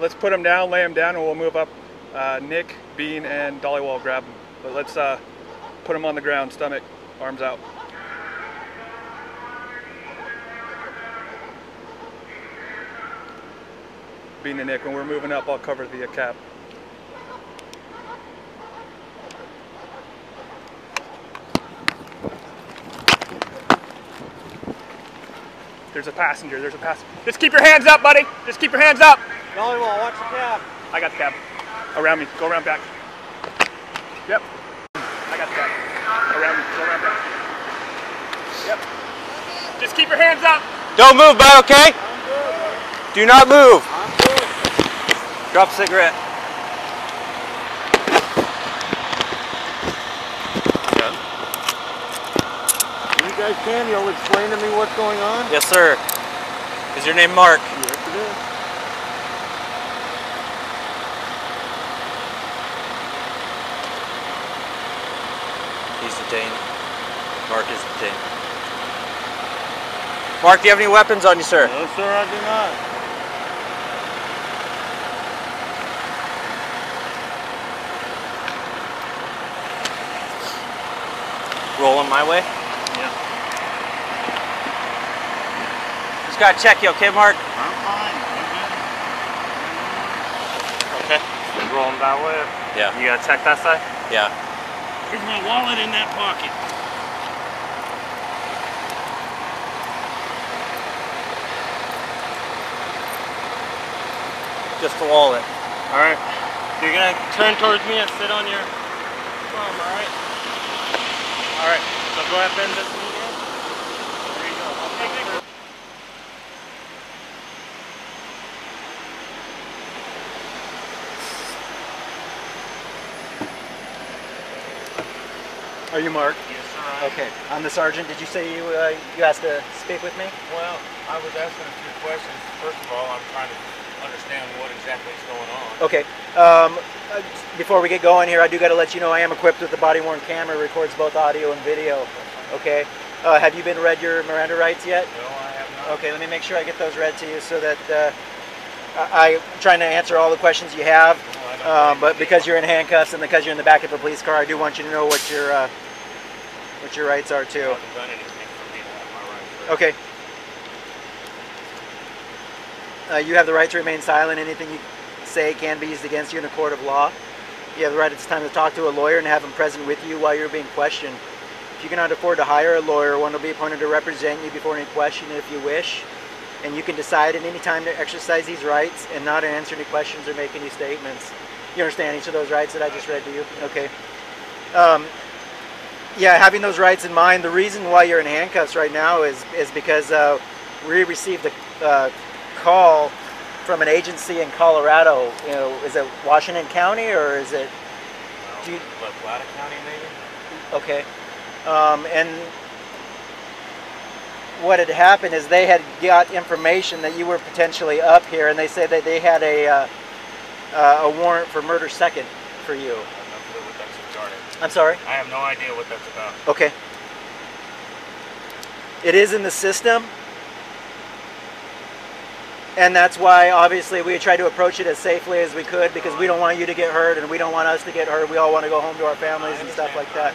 let's put them down, lay them down, and we'll move up. Uh, Nick, Bean, and Dollywall grab them. But let's uh, put them on the ground, stomach, arms out. Bean and Nick, when we're moving up, I'll cover the uh, cab. There's a passenger. There's a passenger. Just keep your hands up, buddy. Just keep your hands up. Dollywall, watch the cab. I got the cab. Around me. Go around back. Yep. I got the cab. Around me. Go around back. Yep. Just keep your hands up. Don't move, bud, okay? Do not move. Drop cigarette. You guys can, you'll explain to me what's going on? Yes, sir. Is your name Mark? Yes, it is. He's detained. Mark is detained. Mark, do you have any weapons on you, sir? No, sir, I do not. Rolling my way? Yeah. Just gotta check you, okay, Mark? I'm fine. I'm Okay. Rolling that way. Yeah. You gotta check that side? Yeah. Here's my wallet in that pocket. Just the wallet. Alright. You're gonna turn towards me and sit on your palm, alright? Alright, so go ahead and bend this knee in. There you go. Okay, Are you Mark? Yes, sir. I- Okay, I'm the sergeant. Did you say you uh, you asked to speak with me? Well, I was asking a few questions. First of all, I'm trying to understand what exactly is going on. Okay. Um, uh, before we get going here, I do got to let you know I am equipped with a body worn camera. It records both audio and video. Okay. Uh, have you been read your Miranda rights yet? No, I have not. Okay, let me make sure I get those read to you so that uh, I, I'm trying to answer all the questions you have. No, I don't Um, but because you're in handcuffs and because you're in the back of a police car, I do want you to know what your uh, what your rights are too. haven't done anything for me to have my rights. right? Okay. Uh, you have the right to remain silent. Anything you say can be used against you in a court of law. You have the right at this time to talk to a lawyer and have him present with you while you're being questioned. If you cannot afford to hire a lawyer, one will be appointed to represent you before any question if you wish. And you can decide at any time to exercise these rights and not answer any questions or make any statements. You understand each of those rights that I just read to you? Okay. Um, yeah, having those rights in mind, the reason why you're in handcuffs right now is is because uh, we received a uh, call from an agency in Colorado. You know, is it Washington County or is it? Do you, La Plata County, maybe? okay, um, and what had happened is they had got information that you were potentially up here, and they said that they had a uh, uh, a warrant for murder second for you. I have no clue what that's regarding. I'm sorry. I have no idea what that's about. Okay. It is in the system. And that's why, obviously, we tried to approach it as safely as we could because we don't want you to get hurt and we don't want us to get hurt. We all want to go home to our families and stuff like that.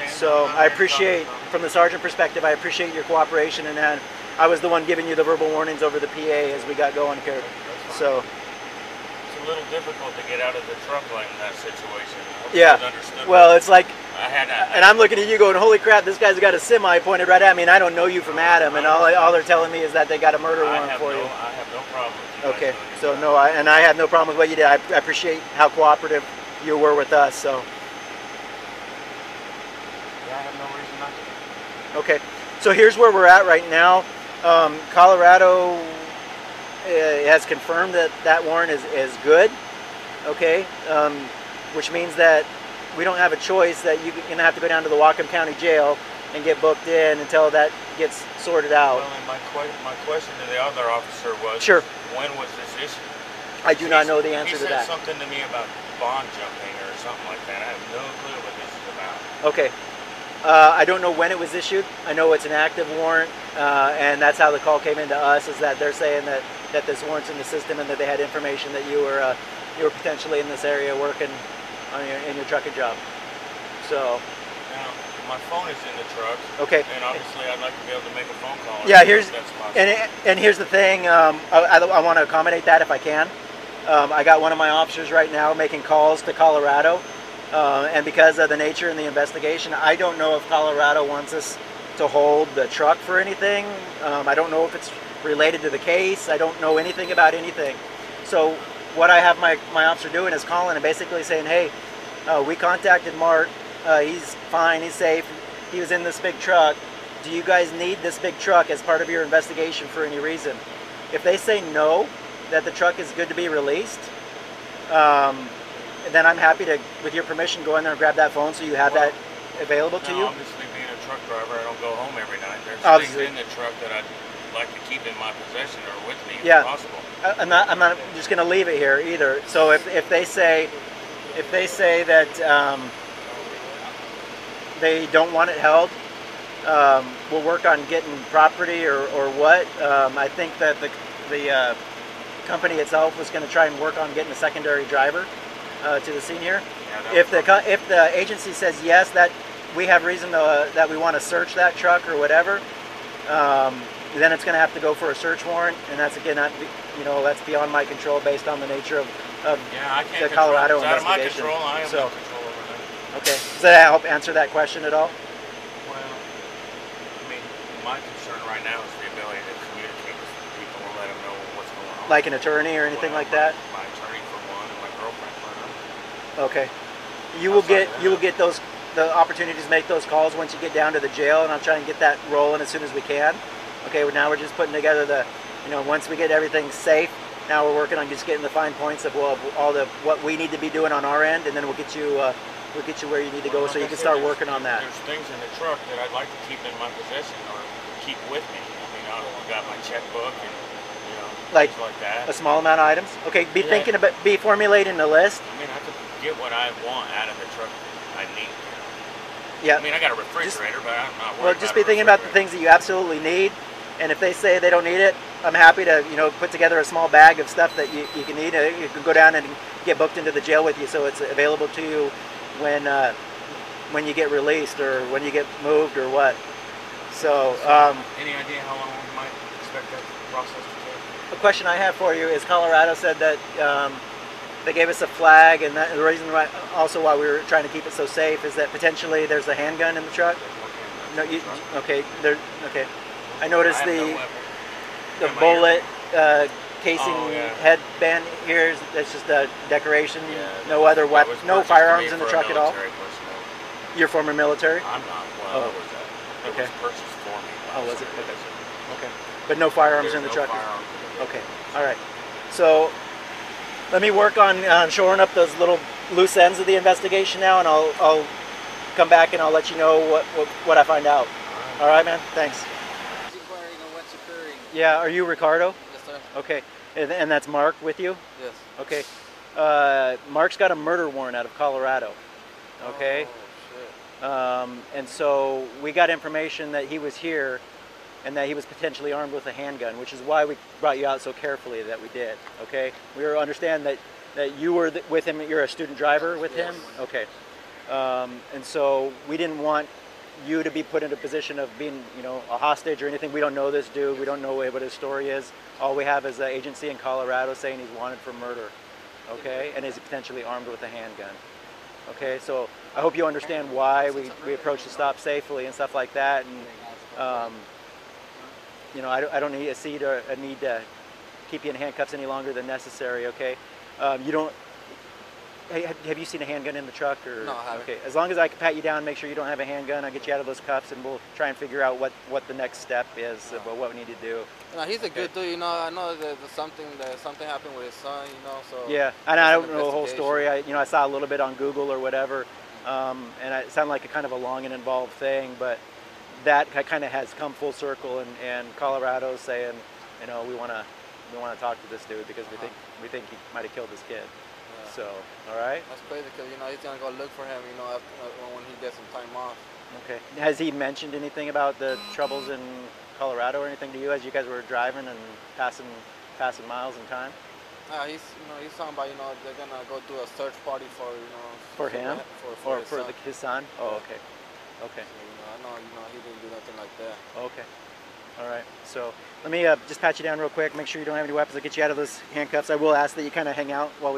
I. So I appreciate, from the sergeant perspective, I appreciate your cooperation and I was the one giving you the verbal warnings over the PA as we got going here. it. That's fine. So, a little difficult to get out of the truck like in that situation. Yeah. you guys understood well, it's like, I had a, and I'm looking at you going, holy crap, this guy's got a semi pointed right at me and I don't know you from Adam. And all, all they're telling me is that they got a murder I warrant for no, you. I have no problem with you Okay, so no, I, and I have no problem with what you did. I, I appreciate how cooperative you were with us. So. Yeah, I have no reason not to. okay, so here's where we're at right now. Um, Colorado has confirmed that that warrant is, is good. Okay, um, which means that we don't have a choice. That you're gonna have to go down to the Whatcom County Jail and get booked in until that gets sorted out. Well, and my, que- my question to the other officer was, Sure. when was this issue? I do not know the answer to that. he to said something to me about bond jumping or something like that. I have no clue what this is about. Okay. Uh, I don't know when it was issued. I know it's an active warrant, uh, and that's how the call came into us. Is that they're saying that that this warrants in the system and that they had information that you were uh, you were potentially in this area working on your in your trucking job. So Now, my phone is in the truck, okay. and obviously I'd like to be able to make a phone call. Yeah, here's and it, and here's the thing. Um, I, I, want to accommodate that if I can. Um, I got one of my officers right now making calls to Colorado, uh, and because of the nature and the investigation, I don't know if Colorado wants us to hold the truck for anything. Um, I don't know if it's related to the case. I don't know anything about anything. So what I have my my officer doing is calling and basically saying, hey, uh, we contacted Mark. Uh, he's fine. He's safe. He was in this big truck do you guys need this big truck as part of your investigation for any reason? If they say no, that the truck is good to be released, um, then I'm happy to, with your permission, go in there and grab that phone so you have that available to Now, you. Obviously, being a truck driver, I don't go home every night. There's Obviously. things in the truck that I'd like to keep in my possession or with me Yeah. if possible. I'm not, I'm not just going to leave it here either. So if, if they say, if they say that um, they don't want it held, um, we'll work on getting property or, or what. Um, I think that the, the uh, company itself was going to try and work on getting a secondary driver uh, to the scene here. Yeah, If the if the agency says yes, that we have reason to, that we want to search that truck or whatever, um, then it's going to have to go for a search warrant, and that's again, not, you know, that's beyond my control based on the nature of, of yeah, I can't the Colorado it's out of my investigation. control. I have So- no control over that. okay. Does that help answer that question at all? Well, I mean, my concern right now is the ability to communicate with people and let them know what's going on. Like an attorney or anything Well, like that? My, my attorney for one, and my girlfriend for another. Okay. You will Outside get you will get those the opportunities to make those calls once you get down to the jail, and I'll try and get that rolling as soon as we can. Okay. Well, now we're just putting together the, you know, once we get everything safe. Now we're working on just getting the fine points of well, all the what we need to be doing on our end, and then we'll get you uh, we'll get you where you need to go, Well, so you can start working on that. There's things in the truck that I'd like to keep in my possession or keep with me. I mean, I've got my checkbook and you know Like things like that. A small amount of items. Okay. Be Yeah. thinking about be formulating a list. I mean, I could get what I want out of the truck I need. Yeah. I mean, I got a refrigerator, but I'm not worried Well, just be thinking about the things that you absolutely need, and if they say they don't need it, I'm happy to you know put together a small bag of stuff that you, you can need. Uh, You can go down and get booked into the jail with you, so it's available to you when uh, when you get released or when you get moved or what. So um, Any idea how long we might expect that process to take? a question I have for you is Colorado said that um, they gave us a flag, and that, the reason why also why we were trying to keep it so safe is that potentially there's a handgun in the truck. No, you okay? There, okay. I noticed I have no the. the bullet uh, casing Oh, yeah. headband here. that's just a decoration. Yeah, no other that weapon, no firearms in the truck at all. personnel. You're former military. I'm not. Oh. Well, it was, uh, it Okay. was purchased for me. Oh, was it? Okay. Okay, but no firearms There's in the no truck. the Okay, all right. So let me work on uh, shoring up those little loose ends of the investigation now, and I'll I'll come back and I'll let you know what what, what I find out. All right, man. Thanks. inquiring on what's occurring. Yeah, are you Ricardo? Yes, sir. Okay, and, and that's Mark with you. Yes. Okay. Uh, Mark's got a murder warrant out of Colorado. Okay. Oh, shit. Um, and so we got information that he was here and that he was potentially armed with a handgun, which is why we brought you out so carefully that we did. Okay. We understand that, that you were th- with him, you're a student driver with him? Yes. Okay. Um, and so we didn't want you to be put in a position of being, you know, a hostage or anything. We don't know this dude. We don't know what his story is. All we have is an agency in Colorado saying he's wanted for murder. Okay. And is potentially armed with a handgun. Okay, so I hope you understand why we, we approach the stop safely and stuff like that. And, um, you know, I don't, I don't need a seat or a need to keep you in handcuffs any longer than necessary, okay? Um, you don't, have- have you seen a handgun in the truck? Or, No, I haven't. Okay, as long as I can pat you down, make sure you don't have a handgun, I'll get you out of those cuffs and we'll try and figure out what, what the next step is about what we need to do. Know, he's a good dude. You know, I know that something that something happened with his son. You know, so Yeah, and I don't know the whole story. I, you know, I saw a little bit on Google or whatever, um, and it sounded like a kind of a long and involved thing. But that kind of has come full circle, and, and Colorado's saying, you know, we want to we want to talk to this dude because we think we think he might have killed this kid. So, all right, That's crazy because you know he's gonna go look for him. You know, after, uh, when he gets some time off. okay. Has he mentioned anything about the troubles in Colorado or anything to you as you guys were driving and passing passing miles in time Uh, he's you know he's talking about you know they're gonna go do a search party for you know for him for, for or his for son. the, his son? Oh, okay, okay, So, you know, I know you know he didn't do nothing like that. okay. All right. So let me uh, just pat you down real quick. Make sure you don't have any weapons. I'll get you out of those handcuffs. I will ask that you kind of hang out while we.